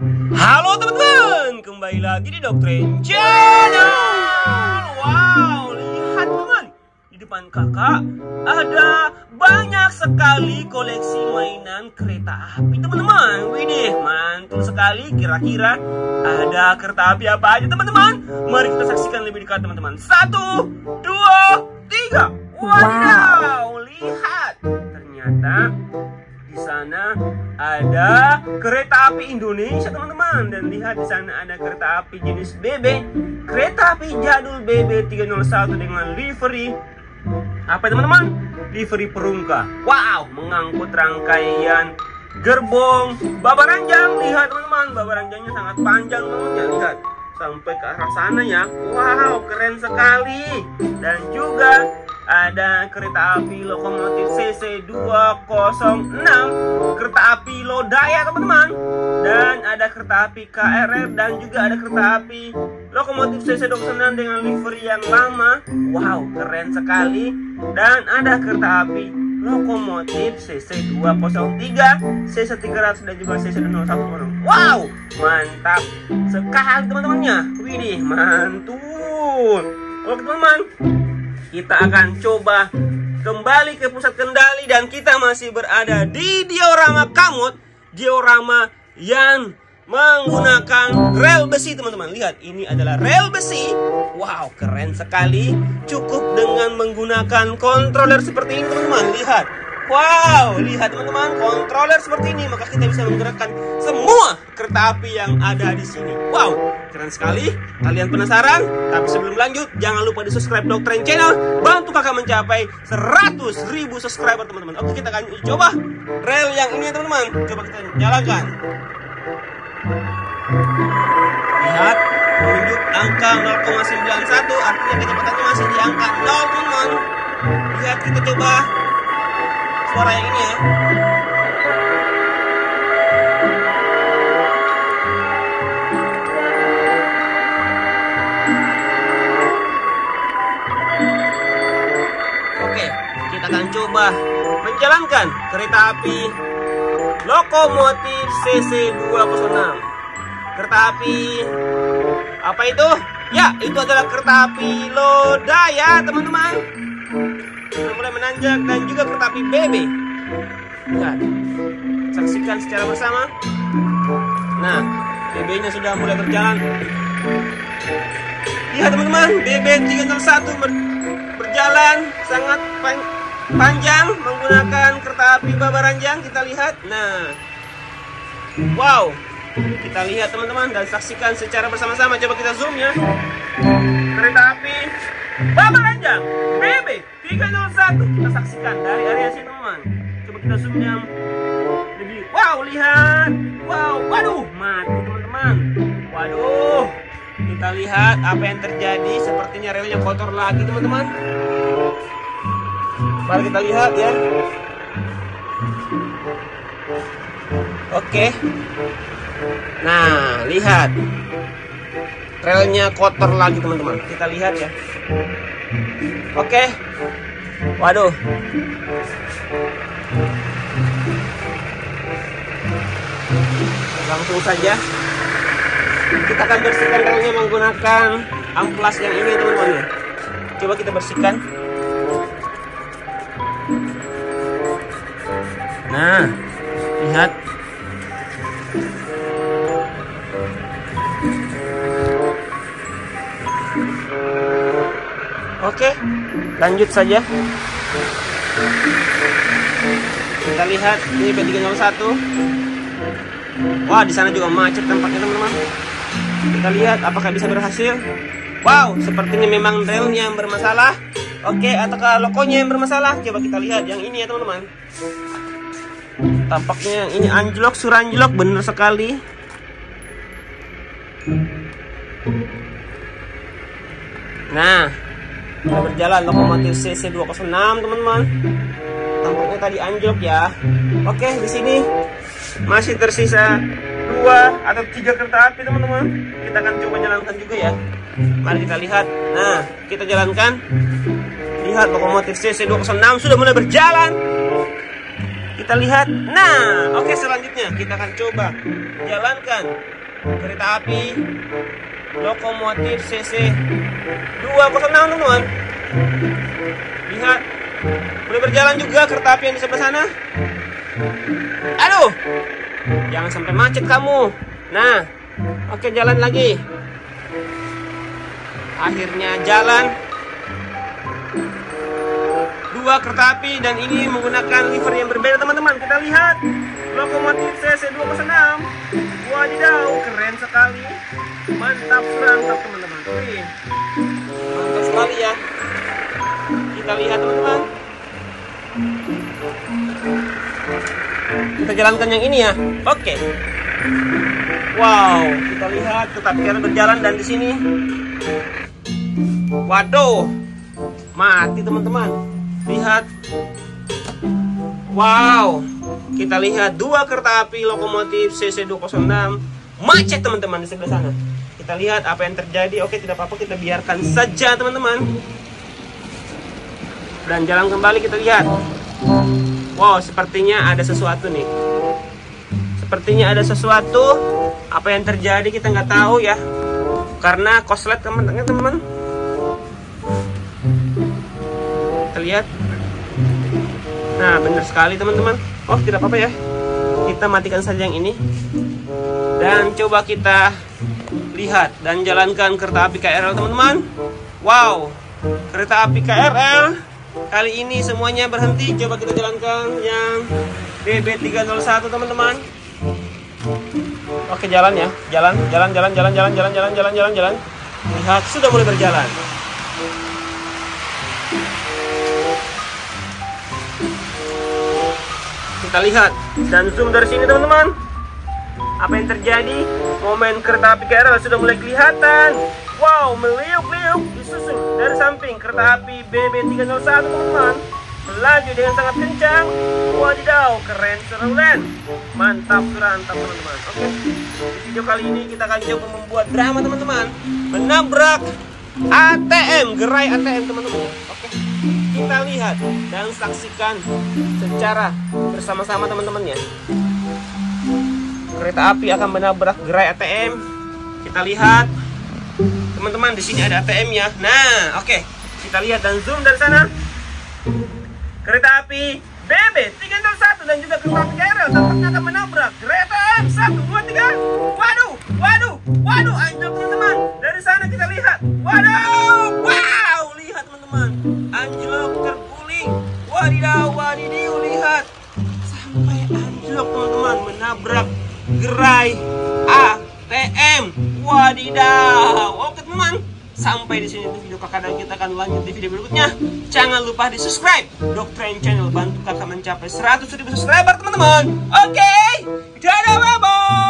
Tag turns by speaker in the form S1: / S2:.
S1: Halo teman-teman, kembali lagi di Doktrin Channel. Wow, lihat teman, di depan kakak ada banyak sekali koleksi mainan kereta api teman-teman. Widih, mantul sekali. Kira-kira ada kereta api apa aja teman-teman? Mari kita saksikan lebih dekat teman-teman. Satu, dua, tiga. Wow, lihat. Ternyata sana ada kereta api Indonesia teman-teman. Dan lihat di sana ada kereta api jenis BB kereta api jadul BB 301 dengan livery. Apa teman-teman? Livery perungka wow mengangkut rangkaian gerbong babaranjang lihat teman-teman babaranjangnya sangat panjang teman-teman. Lihat sampai ke arah sana ya. Wow keren sekali. Dan juga ada kereta api lokomotif CC 206 kereta api Lodaya teman-teman. Dan ada kereta api KRR dan juga ada kereta api lokomotif CC 209 dengan livery yang lama. Wow keren sekali. Dan ada kereta api lokomotif CC 203 CC 300 dan juga CC 201 wow mantap sekali teman-temannya. Widih mantul oke teman-teman kita akan coba kembali ke pusat kendali dan kita masih berada di diorama kamut diorama yang menggunakan rel besi teman-teman. Lihat ini adalah rel besi. Wow keren sekali. Cukup dengan menggunakan controller seperti ini teman-teman. Lihat Wow, lihat teman-teman, controller seperti ini maka kita bisa menggerakkan semua kereta api yang ada di sini. Wow, keren sekali. Kalian penasaran? Tapi sebelum lanjut, jangan lupa di subscribe Doktrin Channel. Bantu kakak mencapai 100 ribu subscriber teman-teman. Oke, kita akan coba rel yang ini teman-teman. Coba kita jalankan. Lihat, menunjuk angka 0,91 artinya kecepatannya masih di angka 0 teman-teman. Lihat kita coba suara yang ini ya. Oke, kita akan coba menjalankan kereta api lokomotif CC 206 Kereta api apa itu? Ya, itu adalah kereta api Lodaya, teman-teman sudah mulai menanjak dan juga kereta api BB. Lihat, saksikan secara bersama. Nah, BB-nya sudah mulai berjalan. Lihat teman-teman, BB 301 ber berjalan sangat pan panjang menggunakan kereta api Babaranjang. Kita lihat. Nah, wow, kita lihat teman-teman dan saksikan secara bersama-sama. Coba kita zoom ya. Kereta api Babaranjang BB 301 kita saksikan dari area sini teman coba kita zoom lebih wow lihat. Wow waduh mati teman-teman. Waduh kita lihat apa yang terjadi. Sepertinya relnya kotor lagi teman-teman. Mari kita lihat ya. Oke. Nah lihat relnya kotor lagi teman-teman. Kita lihat ya. Oke. Waduh. Langsung saja. Kita akan bersihkan relnya menggunakan amplas yang ini teman-teman ya. Coba kita bersihkan lanjut saja. Kita lihat ini B301. Wah, di sana juga macet tempatnya teman-teman. Kita lihat apakah bisa berhasil. Wow, sepertinya memang relnya yang bermasalah. Oke, ataukah lokonya yang bermasalah? Coba kita lihat yang ini ya teman-teman. Tampaknya yang ini anjlok, suranjlok, bener sekali. Nah, sudah berjalan lokomotif CC 206 teman-teman. Tampaknya tadi anjlok ya. Oke, di sini masih tersisa dua atau tiga kereta api teman-teman. Kita akan coba jalankan juga ya. Mari kita lihat. Nah, kita jalankan. Lihat lokomotif CC 206 sudah mulai berjalan. Kita kita lihat. Nah, oke selanjutnya kita akan coba jalankan kereta api lokomotif CC 206 teman-teman. Lihat, boleh berjalan juga kereta api yang di sebelah sana. Aduh, jangan sampai macet kamu. Nah, oke jalan lagi. Akhirnya jalan dua kereta api dan ini menggunakan liver yang berbeda teman-teman kita lihat lokomotif CC 206 wadidaw keren sekali. Mantap serantap teman-teman. Mantap sekali ya. Kita lihat teman-teman. Kita jalankan yang ini ya. Oke. Wow kita lihat kereta api berjalan dan di sini. Waduh. Mati teman-teman. Lihat. Wow kita lihat dua kereta api lokomotif CC206 macet teman-teman di sebelah sana. Kita lihat apa yang terjadi. Oke tidak apa-apa kita biarkan saja teman-teman. Dan jalan kembali kita lihat. Wow sepertinya ada sesuatu nih. Sepertinya ada sesuatu. Apa yang terjadi kita nggak tahu ya. Karena koslet teman-teman lihat. Nah benar sekali teman-teman oh tidak apa-apa ya. Kita matikan saja yang ini. Dan coba kita lihat dan jalankan kereta api KRL teman-teman. Wow kereta api KRL kali ini semuanya berhenti. Coba kita jalankan yang BB301 teman-teman. Oke jalan ya. Jalan jalan jalan jalan jalan jalan jalan jalan jalan. Lihat sudah mulai berjalan kita lihat. Dan zoom dari sini teman-teman. Apa yang terjadi? Momen kereta api KRL sudah mulai kelihatan. Wow meliuk-liuk disusul dari samping kereta api BB301 teman-teman. Melaju dengan sangat kencang. Wadidaw keren serulen mantap serantap teman-teman. Oke di video kali ini kita akan coba membuat drama teman-teman. Menabrak ATM gerai ATM teman-teman. Oke kita lihat dan saksikan secara bersama-sama teman-teman ya. Kereta api akan menabrak gerai ATM. Kita lihat. Teman-teman di sini ada ATM ya. Nah, oke. Okay. Kita lihat dan zoom dari sana. Kereta api BB 301 dan juga kereta api KRL tampaknya akan menabrak kereta ATM 1 2 3. Waduh, waduh, waduh, ATM. Wadidaw. Oke teman, sampai di sini video kakak dan kita akan lanjut di video berikutnya. Jangan lupa di subscribe Dokter Channel bantu kakak mencapai 100 ribu subscriber teman-teman. Oke, dadah.